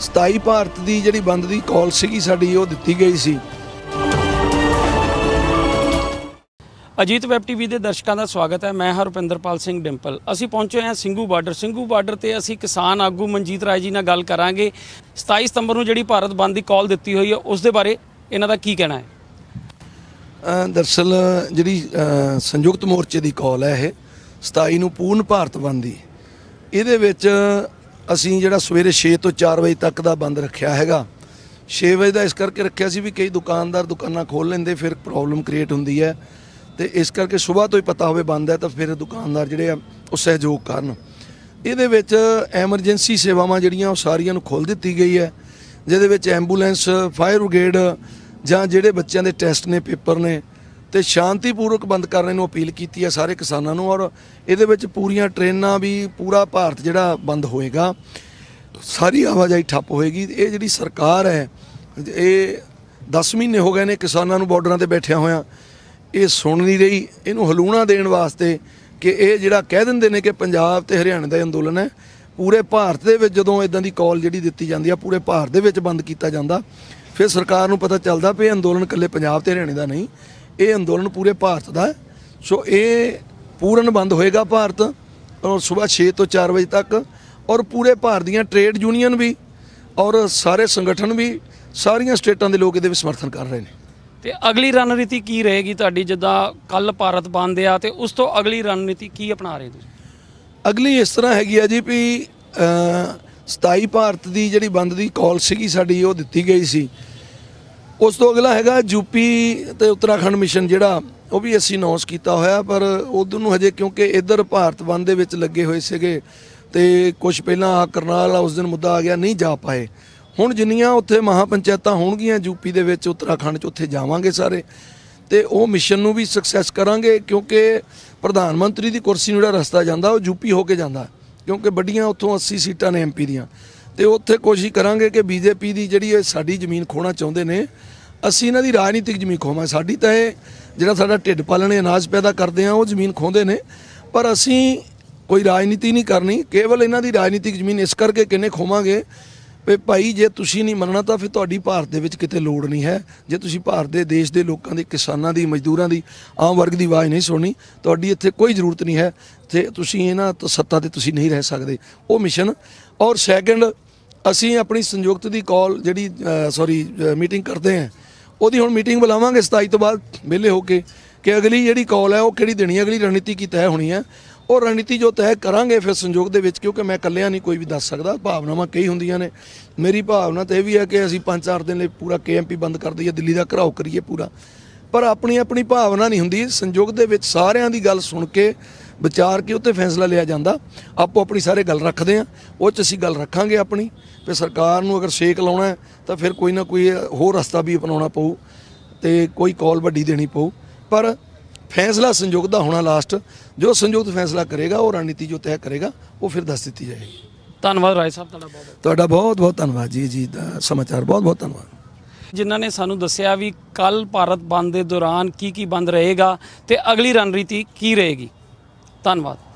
27 ਭਾਰਤ ਦੀ ਜਿਹੜੀ ਬੰਦ ਦੀ ਕਾਲ ਸੀਗੀ ਸਾਡੀ ਉਹ ਦਿੱਤੀ ਗਈ ਸੀ। ਅਜੀਤ ਵੈਬ ਟੀਵੀ ਦੇ ਦਰਸ਼ਕਾਂ ਦਾ ਸਵਾਗਤ ਹੈ। ਮੈਂ ਹਰਪਿੰਦਰਪਾਲ ਸਿੰਘ ਡਿੰਪਲ। ਅਸੀਂ ਪਹੁੰਚੇ ਹਾਂ ਸਿੰਘੂ ਬਾਰਡਰ। ਸਿੰਘੂ ਬਾਰਡਰ ਤੇ ਅਸੀਂ ਕਿਸਾਨ ਆਗੂ ਮਨਜੀਤ ਰਾਏ ਜੀ ਨਾਲ ਗੱਲ ਕਰਾਂਗੇ। 27 ਸਤੰਬਰ ਨੂੰ ਜਿਹੜੀ ਭਾਰਤ ਬੰਦ ਦੀ ਕਾਲ ਦਿੱਤੀ ਹੋਈ ਹੈ ਉਸ ਦੇ ਬਾਰੇ ਇਹਨਾਂ ਦਾ ਕੀ ਕਹਿਣਾ ਹੈ? ਅ, ਦਰਅਸਲ ਜਿਹੜੀ ਸੰਯੁਕਤ ਮੋਰਚੇ ਦੀ ਕਾਲ ਹੈ ਇਹ 27 ਨੂੰ ਪੂਰਨ ਭਾਰਤ ਬੰਦ ਦੀ। ਇਹਦੇ ਵਿੱਚ ਅਸੀਂ ਜਿਹੜਾ ਸਵੇਰੇ 6 ਤੋਂ 4 ਵਜੇ ਤੱਕ ਦਾ ਬੰਦ ਰੱਖਿਆ ਹੈਗਾ। 6 ਵਜੇ ਦਾ ਇਸ ਕਰਕੇ ਰੱਖਿਆ ਸੀ ਵੀ ਕਈ ਦੁਕਾਨਦਾਰ ਦੁਕਾਨਾਂ ਖੋਲ ਲੈਂਦੇ, ਫਿਰ ਪ੍ਰੋਬਲਮ ਕ੍ਰੀਏਟ ਹੁੰਦੀ ਹੈ। ਤੇ ਇਸ ਕਰਕੇ ਸਵੇਰ ਤੋਂ ਹੀ ਪਤਾ ਹੋਵੇ ਬੰਦ ਹੈ ਤਾਂ ਫਿਰ ਦੁਕਾਨਦਾਰ ਜਿਹੜੇ ਆ, ਉਹ ਸਹਿਯੋਗ ਕਰਨ। ਇਹਦੇ ਵਿੱਚ ਐਮਰਜੈਂਸੀ ਸੇਵਾਵਾਂ ਜਿਹੜੀਆਂ, ਉਹ ਸਾਰੀਆਂ ਨੂੰ ਖੋਲ ਦਿੱਤੀ ਗਈ ਹੈ। ਜਿਹਦੇ ਵਿੱਚ ਐਂਬੂਲੈਂਸ ਫਾਇਰ ਬ੍ਰਿਗੇਡ ਜਾਂ ਜਿਹੜੇ ਬੱਚਿਆਂ ਦੇ ਟੈਸਟ ਨੇ ਪੇਪਰ ਨੇ ਤੇ ਸ਼ਾਂਤੀਪੂਰਵਕ ਬੰਦ ਕਰਨ ਨੂੰ ਅਪੀਲ ਕੀਤੀ ਹੈ ਸਾਰੇ ਕਿਸਾਨਾਂ ਨੂੰ ਔਰ ਇਹਦੇ ਵਿੱਚ ਪੂਰੀਆਂ ਟ੍ਰੇਨਾਂ ਵੀ ਪੂਰਾ ਭਾਰਤ ਜਿਹੜਾ ਬੰਦ ਹੋਏਗਾ, ਸਾਰੀ ਆਵਾਜਾਈ ਠੱਪ ਹੋਏਗੀ। ਇਹ ਜਿਹੜੀ ਸਰਕਾਰ ਹੈ, ਇਹ 10 ਮਹੀਨੇ ਹੋ ਗਏ ਨੇ ਕਿਸਾਨਾਂ ਨੂੰ ਬਾਰਡਰਾਂ ਤੇ ਬੈਠਿਆ ਹੋਇਆ। ਇਹ ਸੁਣ ਨਹੀਂ ਰਹੀ, ਇਹਨੂੰ ਹਲੂਣਾ ਦੇਣ ਵਾਸਤੇ ਕਿ ਇਹ ਜਿਹੜਾ ਕਹਿ ਦਿੰਦੇ ਨੇ ਕਿ ਪੰਜਾਬ ਤੇ ਹਰਿਆਣਾ ਦਾ ਇਹ ਅੰਦੋਲਨ ਹੈ, ਪੂਰੇ ਭਾਰਤ ਦੇ ਵਿੱਚ ਜਦੋਂ ਇਦਾਂ ਦੀ ਕਾਲ ਜਿਹੜੀ ਦਿੱਤੀ ਜਾਂਦੀ ਆ, ਪੂਰੇ ਭਾਰਤ ਦੇ ਵਿੱਚ ਬੰਦ ਕੀਤਾ ਜਾਂਦਾ। ਫਿਰ ਸਰਕਾਰ ਨੂੰ ਪਤਾ ਚੱਲਦਾ ਵੀ ਇਹ ਅੰਦੋਲਨ ਇਕੱਲੇ ਪੰਜਾਬ ਤੇ ਹਰਿਆਣੇ ਦਾ ਨਹੀਂ ਇਹ ਅੰਦੋਲਨ ਪੂਰੇ ਭਾਰਤ ਦਾ ਸੋ ਇਹ ਪੂਰਨ ਬੰਦ ਹੋਏਗਾ ਭਾਰਤ ਔਰ ਸਵੇਰ 6 ਤੋਂ 4 ਵਜੇ ਤੱਕ ਔਰ ਪੂਰੇ ਭਾਰਤ ਦੀਆਂ ਟ੍ਰੇਡ ਯੂਨੀਅਨ ਵੀ ਔਰ ਸਾਰੇ ਸੰਗਠਨ ਵੀ ਸਾਰੀਆਂ ਸਟੇਟਾਂ ਦੇ ਲੋਕ ਇਹਦੇ ਵਿੱਚ ਸਮਰਥਨ ਕਰ ਰਹੇ ਨੇ। ਤੇ ਅਗਲੀ ਰਣਨੀਤੀ ਕੀ ਰਹੇਗੀ ਤੁਹਾਡੀ ਜਿੱਦਾਂ ਕੱਲ ਭਾਰਤ ਬੰਦ ਆ ਤੇ ਉਸ ਤੋਂ ਅਗਲੀ ਰਣਨੀਤੀ ਕੀ ਅਪਣਾ ਰਹੇ ਤੁਸੀਂ? ਅਗਲੀ ਇਸ ਤਰ੍ਹਾਂ ਹੈਗੀ ਆ ਜੀ ਵੀ ਅ, 27 ਭਾਰਤ ਦੀ ਜਿਹੜੀ ਬੰਦ ਦੀ ਕਾਲ ਸੀਗੀ ਸਾਡੀ ਉਹ ਦਿੱਤੀ ਗਈ ਸੀ। ਉਸ ਤੋਂ ਅਗਲਾ ਹੈਗਾ ਯੂਪੀ ਤੇ ਉੱਤਰਾਖੰਡ ਮਿਸ਼ਨ ਜਿਹੜਾ, ਉਹ ਵੀ ਅਸੀਂ ਅਨਾਉਂਸ ਕੀਤਾ ਹੋਇਆ, ਪਰ ਉਧਰ ਨੂੰ ਹਜੇ ਕਿਉਂਕਿ ਇੱਧਰ ਭਾਰਤ ਬੰਦ ਦੇ ਵਿੱਚ ਲੱਗੇ ਹੋਏ ਸੀਗੇ ਤੇ ਕੁਝ ਪਹਿਲਾਂ ਆਹ ਕਰਨਾਲ ਉਸ ਦਿਨ ਮੁੱਦਾ ਆ ਗਿਆ, ਨਹੀਂ ਜਾ ਪਾਏ। ਹੁਣ ਜਿੰਨੀਆਂ ਉੱਥੇ ਮਹਾ ਪੰਚਾਇਤਾਂ ਹੋਣਗੀਆਂ ਯੂਪੀ ਦੇ ਵਿੱਚ, ਉੱਤਰਾਖੰਡ 'ਚ ਉੱਥੇ ਜਾਵਾਂਗੇ ਸਾਰੇ। ਤੇ ਉਹ ਮਿਸ਼ਨ ਨੂੰ ਵੀ ਸਕਸੈਸ ਕਰਾਂਗੇ, ਕਿਉਂਕਿ ਪ੍ਰਧਾਨ ਮੰਤਰੀ ਦੀ ਕੁਰਸੀ ਨੂੰ ਜਿਹੜਾ ਰਸਤਾ ਜਾਂਦਾ, ਉਹ ਯੂਪੀ ਹੋ ਕੇ ਜਾਂਦਾ। ਕਿਉਂਕਿ ਵੱਡੀਆਂ ਉੱਥੋਂ 80 ਸੀਟਾਂ ਨੇ ਐਮਪੀ ਦੀਆਂ। ਤੇ ਉੱਥੇ ਕੋਸ਼ਿਸ਼ ਕਰਾਂਗੇ ਕਿ ਬੀਜੇਪੀ ਦੀ ਜਿਹੜੀ ਇਹ ਸਾਡੀ ਜ਼ਮੀਨ ਖੋਣਾ ਚਾਹੁੰਦੇ ਨੇ, ਅਸੀਂ ਇਹਨਾਂ ਦੀ ਰਾਜਨੀਤਿਕ ਜ਼ਮੀਨ ਖੋਵਾਂ। ਸਾਡੀ ਤਾਂ ਇਹ ਜਿਹੜਾ ਸਾਡਾ ਢਿੱਡ ਪਾਲਣੇ, ਅਨਾਜ ਪੈਦਾ ਕਰਦੇ ਆ, ਉਹ ਜ਼ਮੀਨ ਖੋਂਦੇ ਨੇ। ਪਰ ਅਸੀਂ ਕੋਈ ਰਾਜਨੀਤੀ ਨਹੀਂ ਕਰਨੀ, ਕੇਵਲ ਇਹਨਾਂ ਦੀ ਰਾਜਨੀਤਿਕ ਜ਼ਮੀਨ ਇਸ ਕਰਕੇ ਕਿੰਨੇ ਖੋਵਾਂਗੇ ਵੀ ਭਾਈ ਜੇ ਤੁਸੀਂ ਨਹੀਂ ਮੰਨਣਾ ਤਾਂ ਫਿਰ ਤੁਹਾਡੀ ਭਾਰਤ ਦੇ ਵਿੱਚ ਕਿਤੇ ਲੋੜ ਨਹੀਂ ਹੈ। ਜੇ ਤੁਸੀਂ ਭਾਰਤ ਦੇ ਦੇਸ਼ ਦੇ ਲੋਕਾਂ ਦੀ, ਕਿਸਾਨਾਂ ਦੀ, ਮਜ਼ਦੂਰਾਂ ਦੀ, ਆਮ ਵਰਗ ਦੀ ਆਵਾਜ਼ ਨਹੀਂ ਸੁਣਨੀ, ਤੁਹਾਡੀ ਇੱਥੇ ਕੋਈ ਜ਼ਰੂਰਤ ਨਹੀਂ ਹੈ। ਤੇ ਤੁਸੀਂ ਇਹਨਾਂ ਤੋਂ ਸੱਤਾ ਤੇ ਤੁਸੀਂ ਨਹੀਂ ਰਹਿ ਸਕਦੇ। ਉਹ ਮਿਸ਼ਨ। ਔਰ ਸੈਕੰਡ ਅਸੀਂ ਆਪਣੀ ਸੰਯੁਕਤ ਦੀ ਕਾਲ ਜਿਹੜੀ ਸੌਰੀ ਮੀਟਿੰਗ ਕਰਦੇ ਹਾਂ, ਉਹਦੀ ਹੁਣ ਮੀਟਿੰਗ ਬੁਲਾਵਾਂਗੇ 27 ਤੋਂ ਬਾਅਦ ਵਿਹਲੇ ਹੋ ਕੇ ਕਿ ਅਗਲੀ ਜਿਹੜੀ ਕਾਲ ਹੈ ਉਹ ਕਿਹੜੀ ਦੇਣੀ ਹੈ, ਅਗਲੀ ਰਣਨੀਤੀ ਕੀ ਤੈਅ ਹੋਣੀ ਹੈ। ਉਹ ਰਣਨੀਤੀ ਜੋ ਤੈਅ ਕਰਾਂਗੇ ਫਿਰ ਸੰਯੋਗ ਦੇ ਵਿੱਚ, ਕਿਉਂਕਿ ਮੈਂ ਇਕੱਲਿਆਂ ਨਹੀਂ ਕੋਈ ਵੀ ਦੱਸ ਸਕਦਾ, ਭਾਵਨਾਵਾਂ ਕਈ ਹੁੰਦੀਆਂ ਨੇ। ਮੇਰੀ ਭਾਵਨਾ ਤਾਂ ਇਹ ਵੀ ਹੈ ਕਿ ਅਸੀਂ 5-4 ਦਿਨ ਲਈ ਪੂਰਾ ਕੇਐਮਪੀ ਬੰਦ ਕਰ ਦਈਏ, ਦਿੱਲੀ ਦਾ ਘਰਾਓ ਕਰੀਏ ਪੂਰਾ। ਪਰ ਆਪਣੀ ਆਪਣੀ ਭਾਵਨਾ ਨਹੀਂ ਹੁੰਦੀ ਸੰਯੋਗ ਦੇ ਵਿੱਚ ਸਾਰਿਆਂ ਦੀ ਗੱਲ ਸੁਣ ਕੇ ਵਿਚਾਰ ਕੇ ਉੱਤੇ ਫੈਸਲਾ ਲਿਆ ਜਾਂਦਾ ਆਪੋ ਆਪਣੀ ਸਾਰੇ ਗੱਲ ਰੱਖਦੇ ਆ ਉਹ ਚ ਅਸੀਂ ਗੱਲ ਰੱਖਾਂਗੇ ਆਪਣੀ ਤੇ ਸਰਕਾਰ ਨੂੰ ਅਗਰ ਸ਼ੇਕ ਲਾਉਣਾ ਤਾਂ ਫਿਰ ਕੋਈ ਨਾ ਕੋਈ ਹੋਰ ਰਸਤਾ ਵੀ ਅਪਣਾਉਣਾ ਪਊ ਤੇ ਕੋਈ ਕਾਲ ਵੱਡੀ ਦੇਣੀ ਪਊ। ਪਰ ਫੈਸਲਾ ਸੰਯੁਕਤ ਦਾ ਹੋਣਾ ਲਾਸਟ ਜੋ ਸੰਯੁਕਤ ਫੈਸਲਾ ਕਰੇਗਾ ਉਹ ਰਣਨੀਤੀ ਜੋ ਤੈਅ ਕਰੇਗਾ ਉਹ ਫਿਰ ਦੱਸ ਦਿੱਤੀ ਜਾਏਗੀ। ਧੰਨਵਾਦ ਰਾਏ ਸਾਹਿਬ ਤੁਹਾਡਾ ਬਹੁਤ ਤੁਹਾਡਾ ਬਹੁਤ ਬਹੁਤ ਧੰਨਵਾਦ ਜੀ ਜੀ ਦਾ ਸਮਾਚਾਰ ਬਹੁਤ ਬਹੁਤ ਧੰਨਵਾਦ। ਜਿਨ੍ਹਾਂ ਨੇ ਸਾਨੂੰ ਦੱਸਿਆ ਵੀ ਕੱਲ ਭਾਰਤ ਬੰਦ ਦੇ ਦੌਰਾਨ ਕੀ ਕੀ ਬੰਦ ਰਹੇਗਾ ਤੇ ਅਗਲੀ ਰਣਨੀਤੀ ਕੀ ਰਹੇਗੀ। ਧੰਨਵਾਦ।